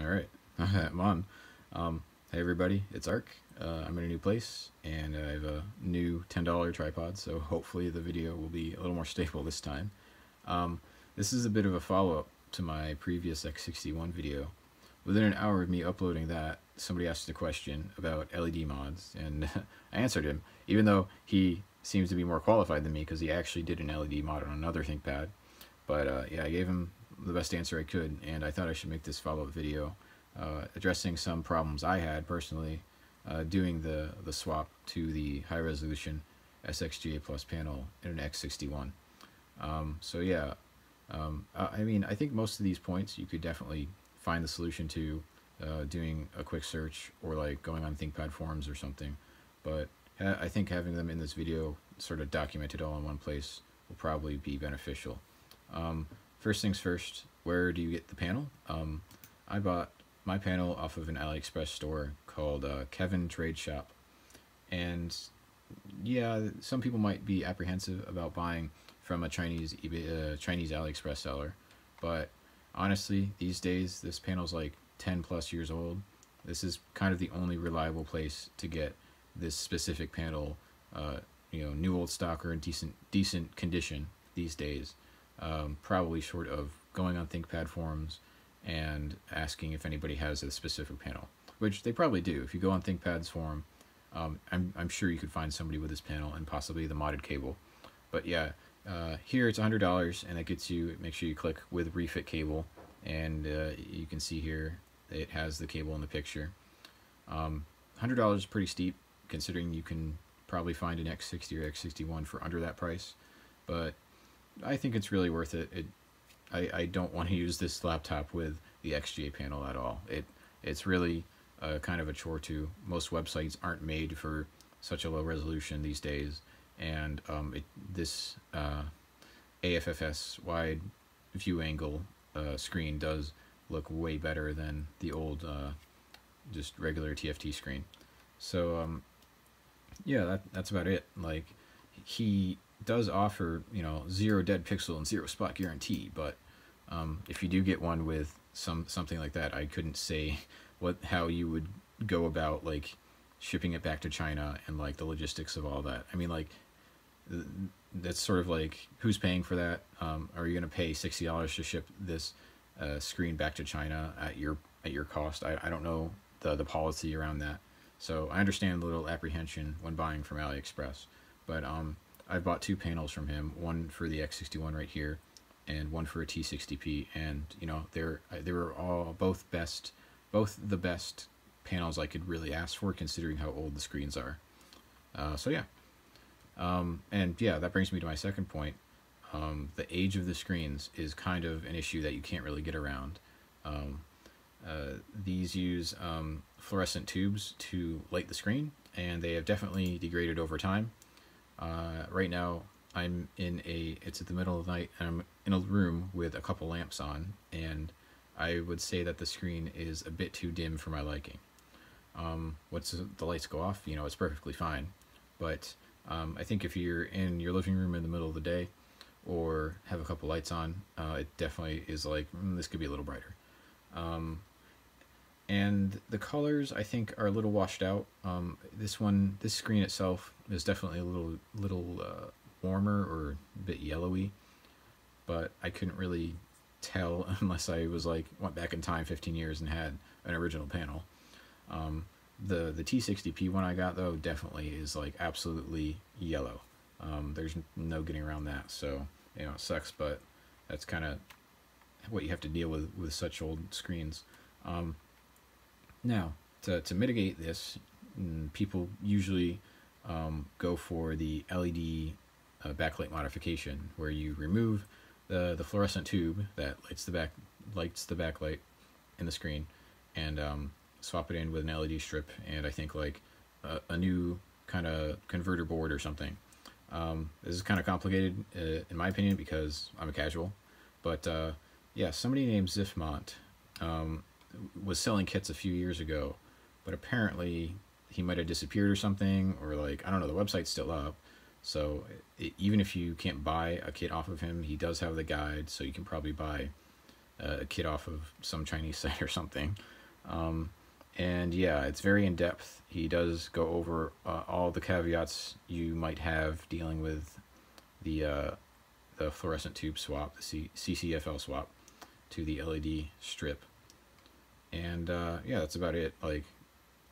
All right, I'm on. Um, hey everybody, it's Arc. Uh, I'm in a new place and I have a new $10 tripod, so hopefully the video will be a little more stable this time. Um, this is a bit of a follow-up to my previous X61 video. Within an hour of me uploading that, somebody asked a question about LED mods, and I answered him, even though he seems to be more qualified than me because he actually did an LED mod on another ThinkPad. But uh, yeah, I gave him the best answer I could, and I thought I should make this follow-up video uh, addressing some problems I had personally uh, doing the, the swap to the high-resolution SXGA Plus panel in an X61. Um, so yeah, um, I mean, I think most of these points you could definitely find the solution to uh, doing a quick search or like going on ThinkPad forums or something. But I think having them in this video sort of documented all in one place will probably be beneficial. Um, First things first, where do you get the panel? Um, I bought my panel off of an AliExpress store called uh, Kevin Trade Shop. And yeah, some people might be apprehensive about buying from a Chinese eBay, uh, Chinese AliExpress seller, but honestly, these days this panel's like 10 plus years old. This is kind of the only reliable place to get this specific panel, uh, you know, new old stock or in decent decent condition these days um, probably short of going on ThinkPad forums and asking if anybody has a specific panel, which they probably do. If you go on ThinkPad's forum, um, I'm, I'm sure you could find somebody with this panel and possibly the modded cable. But yeah, uh, here it's $100 and that gets you, make sure you click with refit cable and uh, you can see here it has the cable in the picture. Um, $100 is pretty steep considering you can probably find an X60 or X61 for under that price. But I think it's really worth it. it I, I don't want to use this laptop with the XGA panel at all. It It's really uh, kind of a chore to. Most websites aren't made for such a low resolution these days, and um, it, this uh, AFFS wide view angle uh, screen does look way better than the old uh, just regular TFT screen. So um, yeah, that, that's about it. Like he does offer you know zero dead pixel and zero spot guarantee, but um, if you do get one with some something like that, I couldn't say what how you would go about like shipping it back to China and like the logistics of all that. I mean like that's sort of like who's paying for that? Um, are you going to pay sixty dollars to ship this uh, screen back to China at your at your cost? I, I don't know the the policy around that, so I understand a little apprehension when buying from AliExpress, but um, I bought two panels from him, one for the X61 right here, and one for a T60P, and you know they're they were all both best, both the best panels I could really ask for, considering how old the screens are. Uh, so yeah, um, and yeah, that brings me to my second point. Um, the age of the screens is kind of an issue that you can't really get around. Um, uh, these use um, fluorescent tubes to light the screen, and they have definitely degraded over time. Uh, right now, I'm in a, it's at the middle of the night, and I'm in a room with a couple lamps on, and I would say that the screen is a bit too dim for my liking. Um, once the lights go off, you know, it's perfectly fine. But um, I think if you're in your living room in the middle of the day, or have a couple lights on, uh, it definitely is like, mm, this could be a little brighter. Um, and the colors I think are a little washed out. Um, this one, this screen itself is definitely a little little uh, warmer or a bit yellowy, but I couldn't really tell unless I was like went back in time 15 years and had an original panel. Um, the the T60P one I got though definitely is like absolutely yellow. Um, there's no getting around that. So you know it sucks, but that's kind of what you have to deal with with such old screens. Um, now, to, to mitigate this, mm, people usually um, go for the LED uh, backlight modification, where you remove the, the fluorescent tube that lights the back lights the backlight in the screen, and um, swap it in with an LED strip, and I think like a, a new kind of converter board or something. Um, this is kind of complicated uh, in my opinion because I'm a casual, but uh, yeah, somebody named Xiphmont um, was selling kits a few years ago, but apparently he might have disappeared or something, or like I don't know. The website's still up, so it, even if you can't buy a kit off of him, he does have the guide, so you can probably buy a kit off of some Chinese site or something. Um, and yeah, it's very in depth. He does go over uh, all the caveats you might have dealing with the uh, the fluorescent tube swap, the C- CCFL swap, to the LED strip. And uh, yeah, that's about it. Like,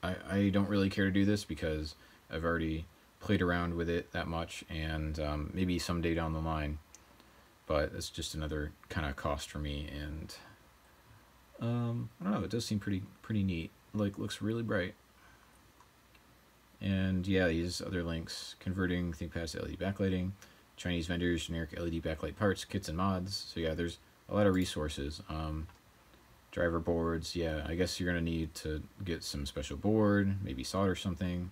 I I don't really care to do this because I've already played around with it that much, and um, maybe someday down the line. But it's just another kind of cost for me, and um, I don't know. It does seem pretty pretty neat. Like, looks really bright. And yeah, these other links converting ThinkPads to LED backlighting, Chinese vendors, generic LED backlight parts, kits, and mods. So yeah, there's a lot of resources. Um, driver boards, yeah, I guess you're gonna need to get some special board, maybe solder something.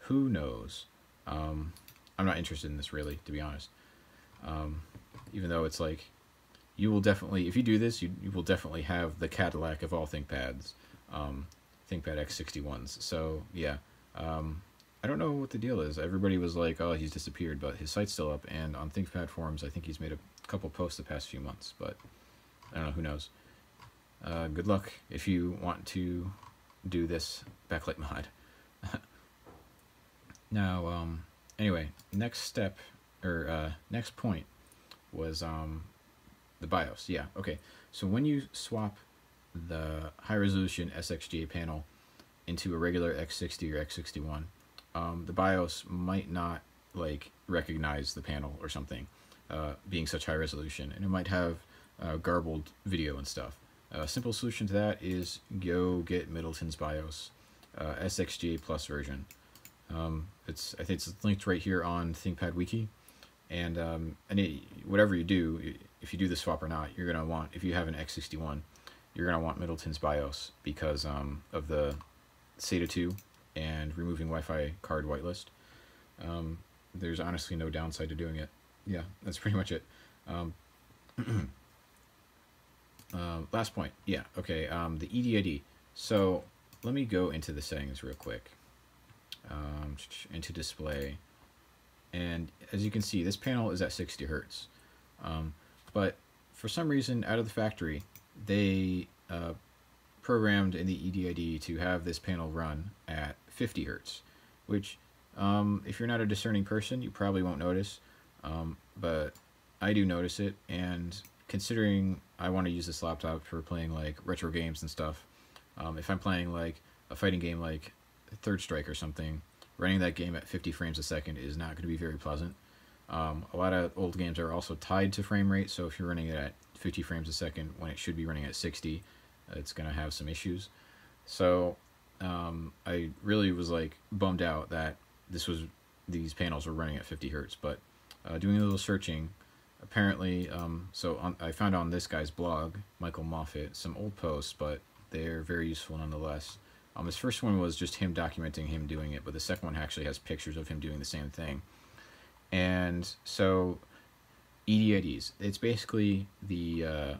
Who knows? Um, I'm not interested in this really, to be honest. Um, even though it's like, you will definitely, if you do this, you, you will definitely have the Cadillac of all ThinkPads, um, ThinkPad X61s. So yeah, um, I don't know what the deal is. Everybody was like, "Oh, he's disappeared," but his site's still up. And on ThinkPad forums, I think he's made a couple posts the past few months. But I don't know. Who knows? Uh, good luck if you want to do this backlight mod. now, um, anyway, next step or uh, next point was um, the BIOS. Yeah. Okay. So when you swap the high resolution SXGA panel into a regular X60 or X61, um, the BIOS might not like recognize the panel or something, uh, being such high resolution, and it might have uh, garbled video and stuff. A simple solution to that is go get Middleton's BIOS, uh, SXGA Plus version. Um, it's I think it's linked right here on ThinkPad Wiki, and um, it, whatever you do, if you do the swap or not, you're gonna want if you have an X61, you're gonna want Middleton's BIOS because um, of the SATA 2 and removing Wi-Fi card whitelist. Um, there's honestly no downside to doing it. Yeah, that's pretty much it. Uh, last point. Yeah, okay. Um, the EDID. So let me go into the settings real quick. Um, into display. And as you can see, this panel is at 60 hertz. Um, but for some reason, out of the factory, they uh, programmed in the EDID to have this panel run at 50 hertz, which um, if you're not a discerning person, you probably won't notice, um, but I do notice it, and considering I want to use this laptop for playing like retro games and stuff, um, if I'm playing like a fighting game like Third Strike or something, running that game at 50 frames a second is not going to be very pleasant. Um, a lot of old games are also tied to frame rate, so if you're running it at 50 frames a second when it should be running at 60, it's going to have some issues. So um, I really was like bummed out that this was these panels were running at 50 hertz. But uh, doing a little searching, apparently, um, so on, I found on this guy's blog, Michael Moffitt, some old posts, but they're very useful nonetheless. Um, his first one was just him documenting him doing it, but the second one actually has pictures of him doing the same thing. And so EDIDs, it's basically the, uh,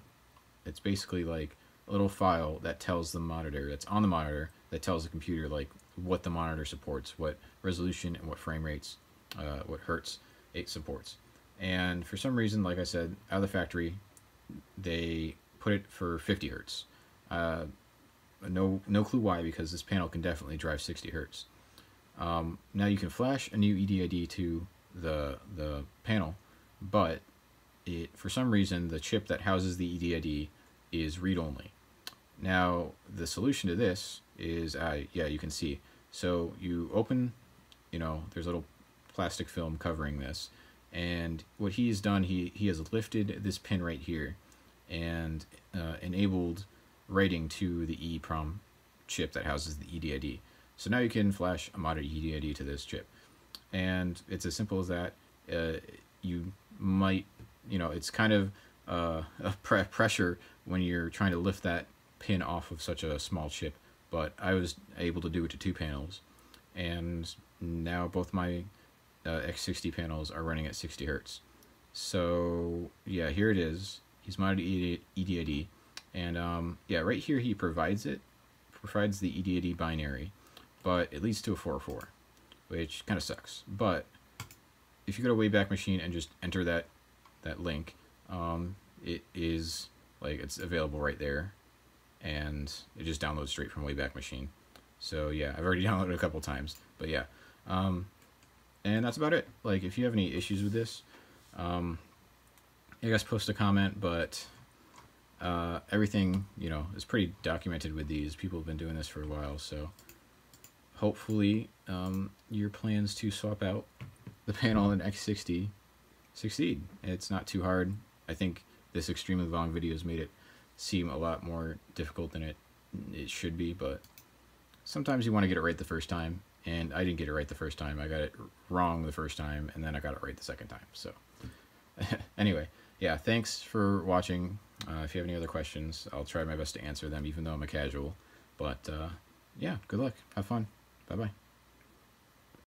it's basically like a little file that tells the monitor that's on the monitor that tells the computer like what the monitor supports, what resolution and what frame rates, uh, what hertz it supports. And for some reason, like I said, out of the factory, they put it for 50 hertz. Uh, no, no clue why, because this panel can definitely drive 60 hertz. Um, now you can flash a new EDID to the the panel, but it for some reason the chip that houses the EDID is read only. Now, the solution to this is, uh, yeah, you can see. So you open, you know, there's a little plastic film covering this. And what he's done, he, he has lifted this pin right here and uh, enabled writing to the EEPROM chip that houses the EDID. So now you can flash a modded EDID to this chip. And it's as simple as that. Uh, you might, you know, it's kind of uh, a pre pressure when you're trying to lift that pin off of such a small chip, but I was able to do it to two panels, and now both my uh, X60 panels are running at 60 hertz. So yeah, here it is. He's modded EDID, and um, yeah, right here he provides it, provides the EDID binary, but it leads to a 404, which kind of sucks. But if you go to Wayback Machine and just enter that that link, um, it is Like it's available right there, and it just downloads straight from Wayback Machine. So yeah, I've already downloaded a couple times, but yeah, um, and that's about it. Like if you have any issues with this, um, I guess post a comment, but uh, everything you know is pretty documented with these. People have been doing this for a while, so hopefully um, your plans to swap out the panel in X60 succeed. It's not too hard. I think this extremely long video has made it seem a lot more difficult than it it should be, but sometimes you want to get it right the first time, and I didn't get it right the first time. I got it wrong the first time, and then I got it right the second time. So anyway, yeah, thanks for watching. Uh, if you have any other questions, I'll try my best to answer them, even though I'm a casual. But uh, yeah, good luck. Have fun. Bye bye.